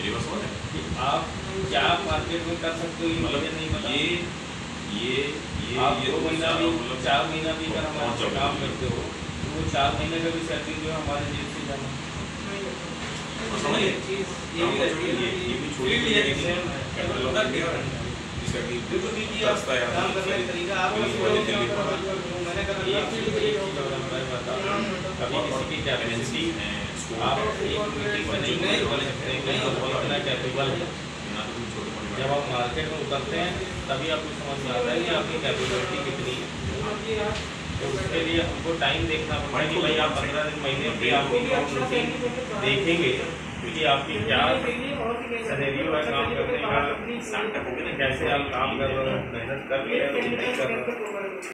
मेरी बात समझ कि आप क्या मार्केट में कर सकते हो मतलब नहीं पता। ये ये ये आप दो तो महीना भी मतलब चार महीना भी अगर हमारे काम करते हो तो वो चार महीने का भी सैलरी जो है हमारे जेब से जमा और समझिए ये भी ये भी छोटी चीज़ है। कैपिटल उधर ऑफ़ different है। इसका कि बिल्कुल भी जी आप एक लिया चीज़ एक चीज़ और मैं बता रहा हूँ मीटिंग में नहीं नहीं बोल इतना कैपेबल है। जब आप मार्केट में उतरते हैं, तभी आपको समझ में आता है कि आपकी कैपेबिलिटी कितनी है। तो उसके लिए हमको टाइम देखना पड़ता है कि भाई आप पंद्रह दिन, महीने की आपकी देखेंगे कि आपकी क्या सनेरियो है। काम करने का कैसे आप काम कर रहे हो, मेहनत कर रहे हो।